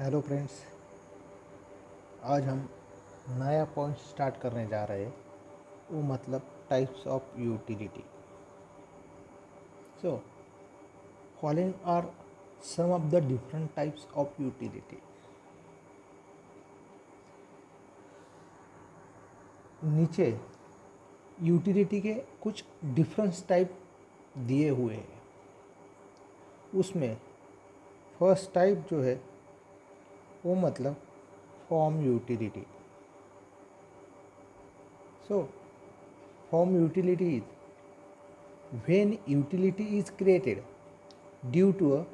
Hello friends आज हम नया पॉइंट स्टार्ट करने जा रहे हैं। वो मतलब types of utility so following are some of the different types of utility नीचे यूटिलिटी के कुछ डिफरेंस टाइप दिए हुए हैं। उसमें फ़र्स्ट टाइप जो है वो मतलब form utility. So form utility is when utility is created due to a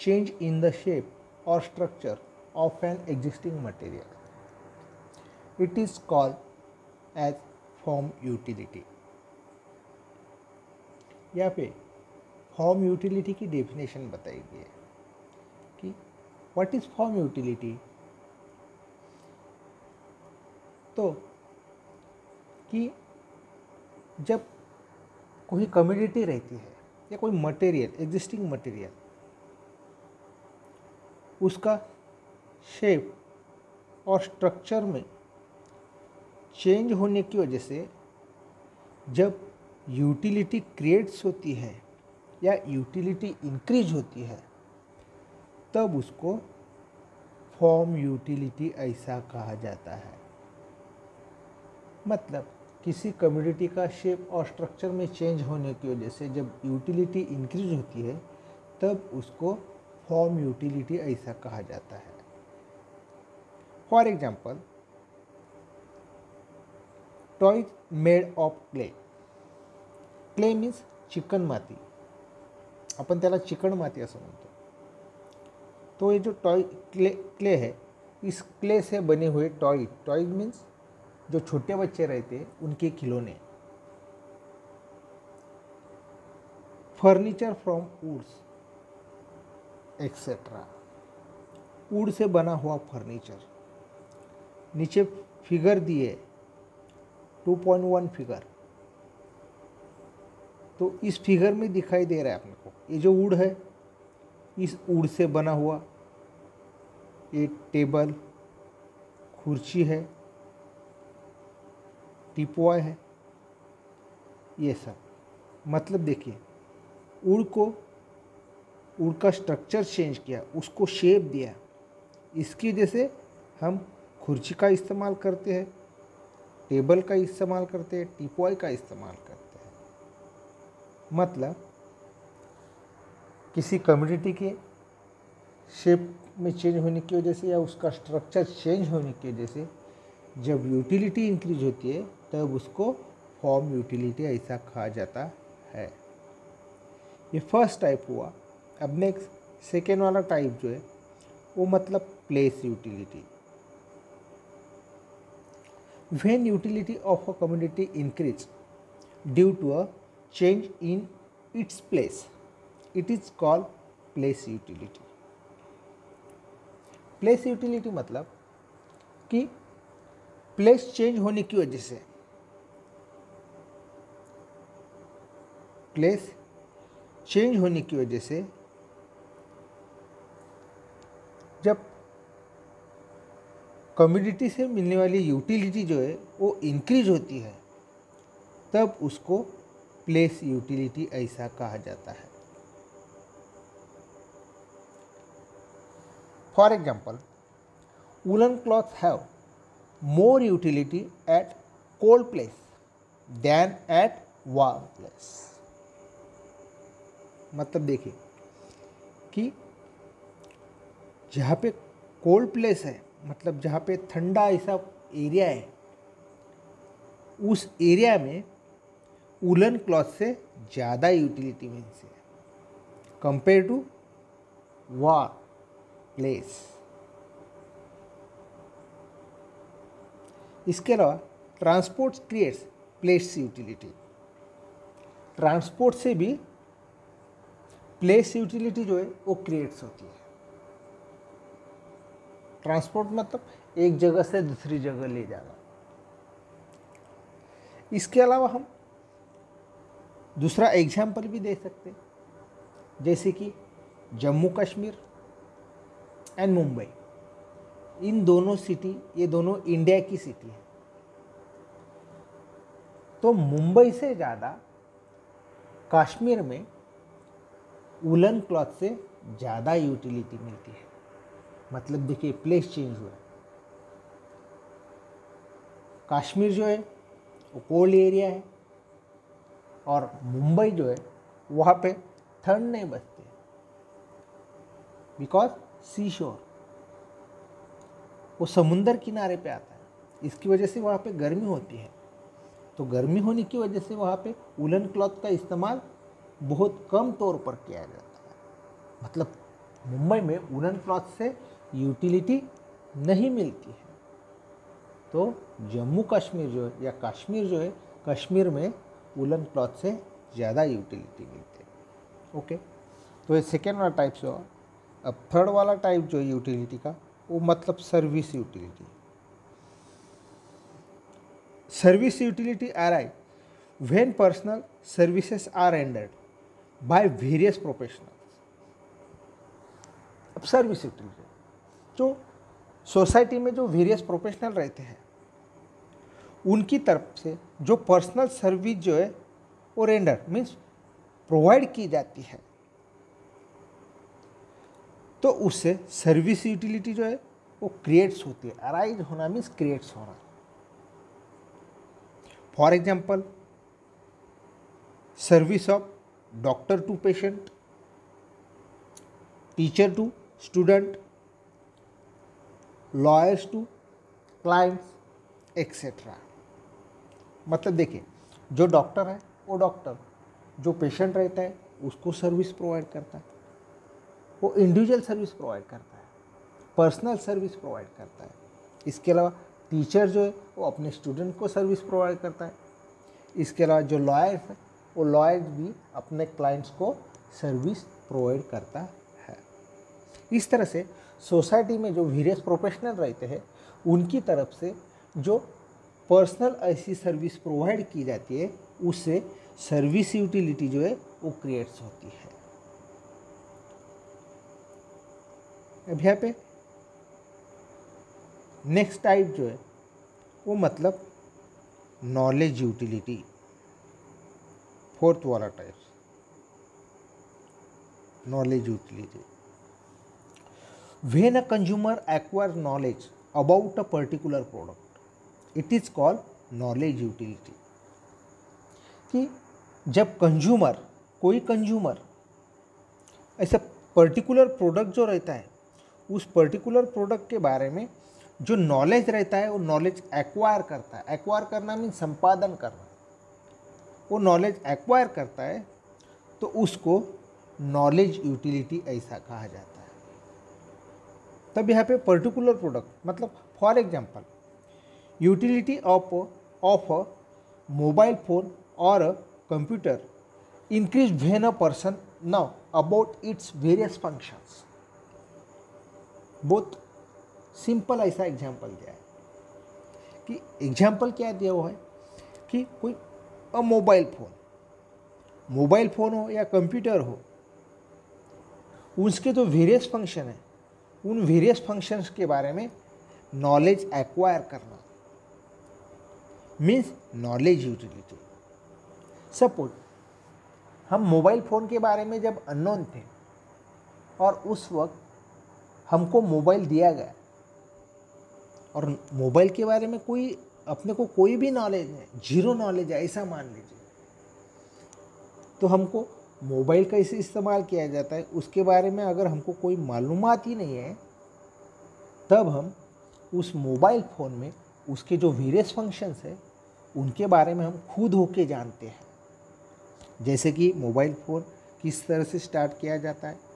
change in the shape और structure of an existing material it is called as form utility यहाँ पे फॉर्म यूटिलिटी की definition बताई गई है। What is form utility तो कि जब कोई कम्युनिटी रहती है, या कोई मटेरियल एग्जिस्टिंग मटेरियल उसका शेप और स्ट्रक्चर में चेंज होने की वजह से जब यूटिलिटी क्रिएट्स होती है, या यूटिलिटी इंक्रीज होती है, तब उसको फॉर्म यूटिलिटी ऐसा कहा जाता है। मतलब किसी कम्युनिटी का शेप और स्ट्रक्चर में चेंज होने की वजह से जब यूटिलिटी इंक्रीज होती है, तब उसको फॉर्म यूटिलिटी ऐसा कहा जाता है। For example toy made of clay clay means chicken माती। आपण त्याला चिकन माती असं म्हणतो. तो ये जो टॉय, क्ले क्ले है, इस क्ले से बने हुए टॉय टॉय मीन्स जो छोटे बच्चे रहते हैं, उनके खिलौने। Furniture from woods etcetera wood से बना हुआ फर्नीचर नीचे फिगर दिए 2.1 फिगर तो इस फिगर में दिखाई दे रहा है अपने को, ये जो वुड है, इस वुड से बना हुआ एक टेबल, कुर्सी है टिपॉय है, ये सब। मतलब देखिए, उड़ को, उड़ का स्ट्रक्चर चेंज किया, उसको शेप दिया। इसकी वजह से हम कुर्सी का इस्तेमाल करते हैं, टेबल का इस्तेमाल करते हैं टिपॉय का इस्तेमाल करते हैं। मतलब किसी कम्युनिटी के शेप में चेंज होने की वजह से या उसका स्ट्रक्चर चेंज होने की वजह से जब यूटिलिटी इंक्रीज होती है, तब उसको फॉर्म यूटिलिटी ऐसा कहा जाता है। ये फ़र्स्ट टाइप हुआ। अब नेक्स्ट सेकेंड वाला टाइप जो है, वो मतलब place utility when utility of a community increase due to a change in its place, it is called place utility place utility मतलब कि प्लेस चेंज होने की वजह से। प्लेस चेंज होने की वजह से जब कम्युनिटी से मिलने वाली यूटिलिटी जो है, वो इंक्रीज होती है, तब उसको प्लेस यूटिलिटी ऐसा कहा जाता है। For example woolen cloths have more utility at cold place than at warm place. मतलब देखिए कि जहाँ पे कोल्ड प्लेस है मतलब जहाँ पे ठंडा ऐसा एरिया है, उस एरिया में वुलन क्लॉथ से ज़्यादा यूटिलिटी मीन्स है। कंपेयर टू वार प्लेस इसके अलावा transport creates place utility transport से भी प्लेस यूटिलिटी जो है, वो क्रिएट्स होती है. ट्रांसपोर्ट मतलब एक जगह से दूसरी जगह ले जाना. इसके अलावा हम दूसरा एग्ज़ाम्पल भी दे सकते जैसे कि जम्मू कश्मीर. एंड मुंबई। इन दोनों सिटी ये दोनों इंडिया की सिटी है। तो मुंबई से ज़्यादा कश्मीर में वुलन क्लॉथ से ज़्यादा यूटिलिटी मिलती है। मतलब देखिए प्लेस चेंज हुआ कश्मीर जो है, वो कोल्ड एरिया है और मुंबई जो है, वहाँ पे ठंड नहीं बचती बिकॉज़ सी शोर वो समुंदर किनारे पे आता है। इसकी वजह से वहाँ पे गर्मी होती है। तो गर्मी होने की वजह से वहाँ पे उलन क्लॉथ का इस्तेमाल बहुत कम तौर पर किया जाता है। मतलब मुंबई में उलन क्लॉथ से यूटिलिटी नहीं मिलती है। तो जम्मू कश्मीर जो है या कश्मीर जो है, कश्मीर में वुलन क्लॉथ से ज़्यादा यूटिलिटी मिलती है। ओके? तो ये सेकेंड वाला टाइप से अब थर्ड वाला टाइप जो है यूटिलिटी का, वो मतलब service utility service utility arise when personal services are rendered by various professional अब सर्विस यूटिलिटी जो सोसाइटी में जो वेरियस प्रोफेशनल रहते हैं, उनकी तरफ़ से जो पर्सनल सर्विस जो है, वो रेंडर मीन्स प्रोवाइड की जाती है। तो उससे सर्विस यूटिलिटी जो है, वो क्रिएट्स होती है। अराइज होना मीन्स क्रिएट्स होना। For example service of doctor to patient teacher to student lawyers to clients etcetera मतलब देखिए, जो डॉक्टर है, वो डॉक्टर जो पेशेंट रहता है, उसको सर्विस प्रोवाइड करता है। वो इंडिविजुअल सर्विस प्रोवाइड करता है पर्सनल सर्विस प्रोवाइड करता है। इसके अलावा टीचर जो है, वो अपने स्टूडेंट को सर्विस प्रोवाइड करता है। इसके अलावा जो लॉयर्स है, वो लॉयर्स भी अपने क्लाइंट्स को सर्विस प्रोवाइड करता है। इस तरह से सोसाइटी में जो वीरियस प्रोफेशनल रहते हैं, उनकी तरफ़ से जो पर्सनल ऐसी सर्विस प्रोवाइड की जाती है, उससे सर्विस यूटिलिटी जो है, वो क्रिएट्स होती है। अभी यहाँ पे नेक्स्ट टाइप जो है, वो मतलब नॉलेज यूटिलिटी फोर्थ वाला type knowledge utility when a consumer acquire knowledge about a particular product it is called knowledge utility कि जब कंज्यूमर कोई कंज्यूमर ऐसा पर्टिकुलर प्रोडक्ट जो रहता है उस पर्टिकुलर प्रोडक्ट के बारे में जो नॉलेज रहता है, वो नॉलेज एक्वायर करता है। एक्वायर करना मीन संपादन करना। वो नॉलेज एक्वायर करता है तो उसको नॉलेज यूटिलिटी ऐसा कहा जाता है। तब यहाँ पे पर्टिकुलर प्रोडक्ट मतलब for example utility of of mobile phone और computer increase when a person know about its various functions बहुत सिंपल ऐसा एग्जांपल दिया है कि एग्जांपल क्या दिया हुआ है कि कोई a mobile phone mobile phone हो या कंप्यूटर हो, उसके तो वेरियस फ़ंक्शन है। उन वेरियस फ़ंक्शंस के बारे में नॉलेज एक्वायर करना मीन्स नॉलेज यूटिलिटी सपोज़ हम मोबाइल फ़ोन के बारे में जब अननोन थे और उस वक्त हमको मोबाइल दिया गया और मोबाइल के बारे में कोई, अपने को कोई भी नॉलेज नहीं ज़ीरो नॉलेज है, ऐसा मान लीजिए। तो हमको मोबाइल कैसे इस्तेमाल किया जाता है। उसके बारे में अगर हमको कोई मालूम ही नहीं है, तब हम उस मोबाइल फ़ोन में उसके जो वीरियस फ़ंक्शंस है, उनके बारे में हम खुद होके जानते हैं। जैसे कि मोबाइल फ़ोन किस तरह से स्टार्ट किया जाता है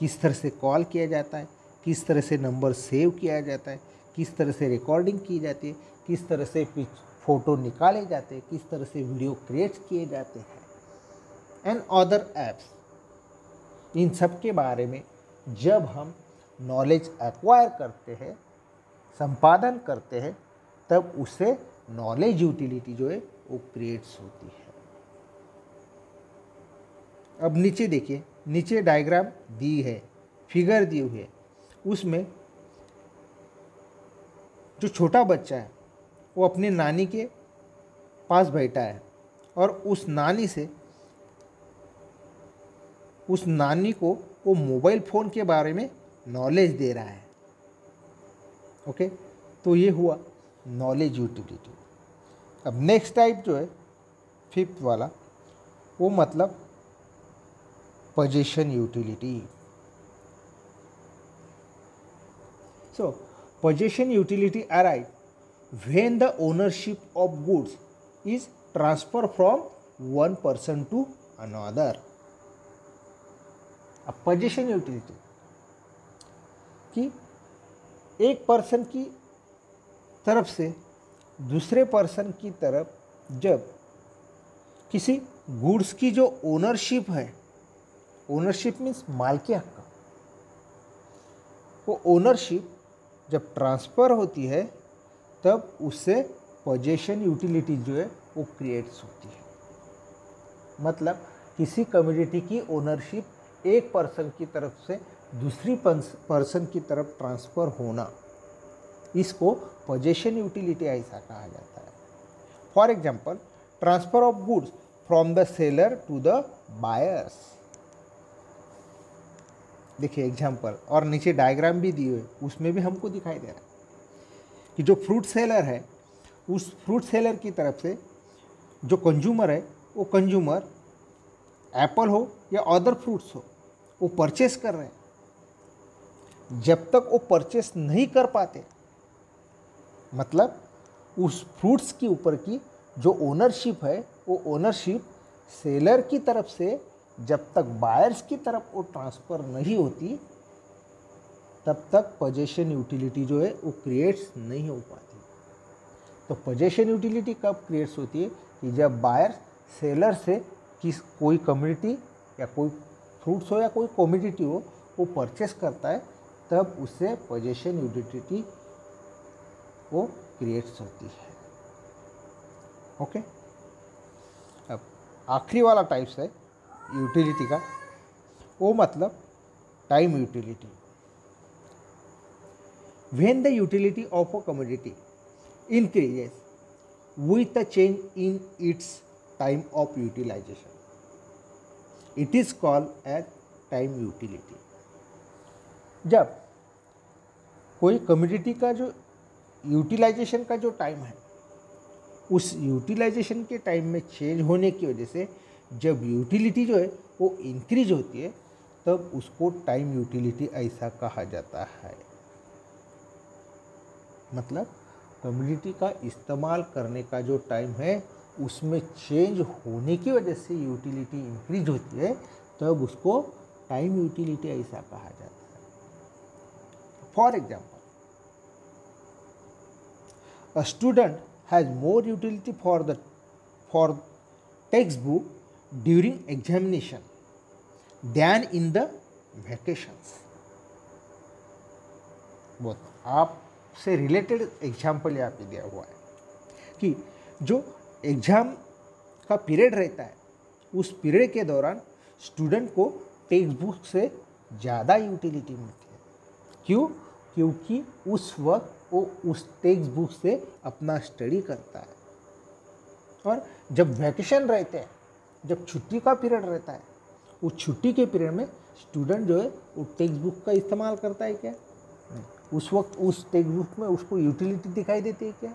किस तरह से कॉल किया जाता है, किस तरह से नंबर सेव किया जाता है, किस तरह से रिकॉर्डिंग की जाती है, किस तरह से पिच, फ़ोटो निकाले जाते हैं, किस तरह से वीडियो क्रिएट किए जाते हैं एंड अदर ऐप्स इन सब के बारे में जब हम नॉलेज एक्वायर करते हैं, संपादन करते हैं, तब उसे नॉलेज यूटिलिटी जो है, वो क्रिएट्स होती है। अब नीचे देखिए, नीचे डायग्राम दी है फिगर दी हुई है। उसमें जो छोटा बच्चा है, वो अपने नानी के पास बैठा है और उस नानी से, उस नानी को वो मोबाइल फ़ोन के बारे में नॉलेज दे रहा है। ओके तो ये हुआ नॉलेज यूटिलिटी अब नेक्स्ट टाइप जो है फिफ्थ वाला, वो मतलब position utility so position utility arrive when the ownership of goods is transfer from one person to another अब पोजीशन यूटिलिटी कि एक पर्सन की तरफ़ से दूसरे पर्सन की तरफ़ जब किसी गुड्स की जो ओनरशिप है ओनरशिप मीन्स मालकी हक का। वो ओनरशिप जब ट्रांसफ़र होती है, तब उससे पोजेशन यूटिलिटी जो है, वो क्रिएट्स होती है। मतलब किसी कम्युनिटी की ओनरशिप एक पर्सन की तरफ़ से दूसरी पर्सन की तरफ़ ट्रांसफ़र होना, इसको पोजेशन यूटिलिटी ऐसा कहा जाता है। For example transfer of goods from the seller to the buyers देखिए एग्ज़ाम्पल और नीचे डायग्राम भी दिए हुए उसमें भी हमको दिखाई दे रहा है कि जो फ्रूट सेलर है, उस फ्रूट सेलर की तरफ़ से जो कंज्यूमर है, वो कंज्यूमर एप्पल हो या अदर फ्रूट्स हो, वो परचेस कर रहे हैं। जब तक वो परचेस नहीं कर पाते मतलब उस फ्रूट्स के ऊपर की जो ओनरशिप है, वो ओनरशिप सेलर की तरफ़ से जब तक बायर्स की तरफ़ वो ट्रांसफ़र नहीं होती, तब तक पोजेशन यूटिलिटी जो है, वो क्रिएट्स नहीं हो पाती। तो पोजेशन यूटिलिटी कब क्रिएट्स होती है कि जब बायर सेलर से किस, कोई कम्युनिटी या कोई फ्रूट्स हो या कोई कॉमोडिटी हो, वो परचेस करता है, तब उससे पोजेशन यूटिलिटी वो क्रिएट्स होती है। ओके अब आखिरी वाला टाइप्स है। यूटिलिटी का, वो मतलब time utility. When the utility of a community increases with a change in its time of utilization it is called as time utility जब कोई कम्युनिटी का जो यूटिलाइजेशन का जो टाइम है, उस यूटिलाइजेशन के टाइम में चेंज होने की वजह से जब यूटिलिटी जो है, वो इंक्रीज होती है, तब उसको टाइम यूटिलिटी ऐसा कहा जाता है। मतलब कम्युनिटी का इस्तेमाल करने का जो टाइम है, उसमें चेंज होने की वजह से यूटिलिटी इंक्रीज होती है, तब उसको टाइम यूटिलिटी ऐसा कहा जाता है। For example a student has more utility for the for text textbook during examination than in the vacations. बहुत आपसे रिलेटेड एग्ज़ाम्पल यहाँ पे दिया हुआ है कि जो एग्ज़ाम का पीरियड रहता है, उस पीरियड के दौरान स्टूडेंट को टेक्स्ट बुक से ज़्यादा यूटिलिटी मिलती है। क्यों? क्योंकि उस वक्त वो उस टेक्स्ट बुक से अपना स्टडी करता है। और जब वैकेशन रहते हैं जब छुट्टी का पीरियड रहता है, उस छुट्टी के पीरियड में स्टूडेंट जो है, वो टेक्स्ट बुक का इस्तेमाल करता है क्या? उस वक्त, उस टेक्स्ट बुक में उसको यूटिलिटी दिखाई देती है क्या?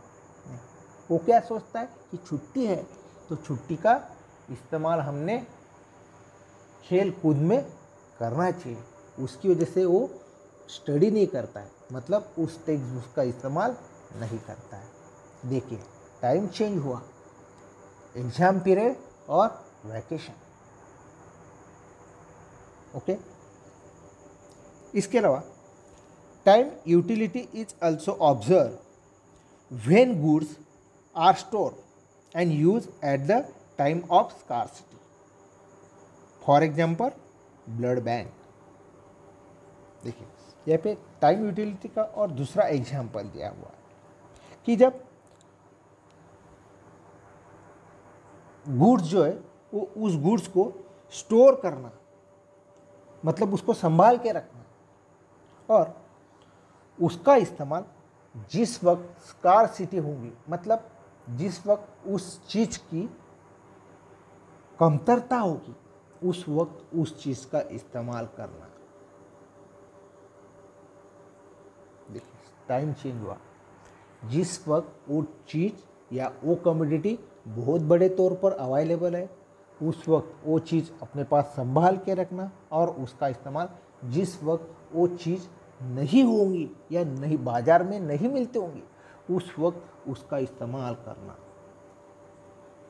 वो क्या सोचता है कि छुट्टी है तो छुट्टी का इस्तेमाल हमने खेल कूद में करना चाहिए। उसकी वजह से वो स्टडी नहीं करता है। मतलब उस टेक्स्ट बुक का इस्तेमाल नहीं करता है। देखिए टाइम चेंज हुआ। एग्ज़ाम पीरियड और वैकेशन ओके इसके अलावा time utility is also observe when goods are store and use at the time of scarcity for example blood bank देखिए, यहाँ पे टाइम यूटिलिटी का और दूसरा एग्ज़ाम्पल दिया हुआ है कि जब गुड्स जो है वो उस गुड्स को स्टोर करना मतलब उसको संभाल के रखना। और उसका इस्तेमाल जिस वक्त स्कार सिटी होंगी मतलब जिस वक्त उस चीज़ की कमतरता होगी, उस वक्त उस चीज़ का इस्तेमाल करना। देखिए टाइम चेंज हुआ। जिस वक्त वो चीज़ या वो कम्योडिटी बहुत बड़े तौर पर अवेलेबल है उस वक्त वो चीज़ अपने पास संभाल के रखना और उसका इस्तेमाल जिस वक्त वो चीज़ नहीं होंगी या नहीं, बाज़ार में नहीं मिलते होंगी, उस वक्त उसका इस्तेमाल करना।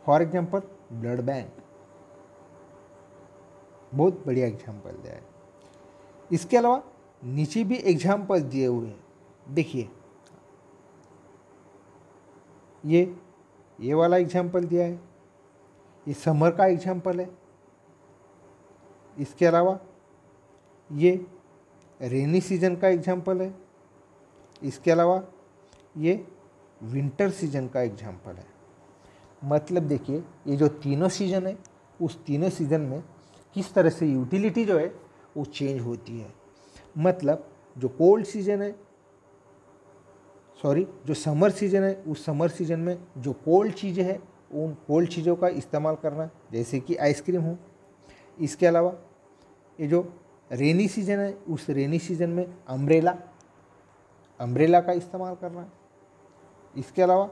For example blood bank. बहुत बढ़िया एग्ज़ाम्पल दिया है। इसके अलावा, नीचे भी एग्ज़ाम्पल दिए हुए हैं। देखिए, ये ये वाला एग्ज़ाम्पल दिया है। ये समर का एग्ज़ाम्पल है। इसके अलावा ये रेनी सीज़न का एग्ज़ाम्पल है। इसके अलावा ये विंटर सीज़न का एग्ज़ाम्पल है। मतलब देखिए, ये जो तीनों सीज़न है, उस तीनों सीज़न में किस तरह से यूटिलिटी जो है, वो चेंज होती है। मतलब जो कोल्ड सीज़न है सॉरी जो समर सीज़न है, उस समर सीज़न में जो कोल्ड चीज़ें हैं उन कोल्ड चीज़ों का इस्तेमाल करना, जैसे कि आइसक्रीम हो। इसके अलावा ये जो रेनी सीज़न है, उस रेनी सीज़न में अम्ब्रेला अम्ब्रेला का इस्तेमाल करना। इसके अलावा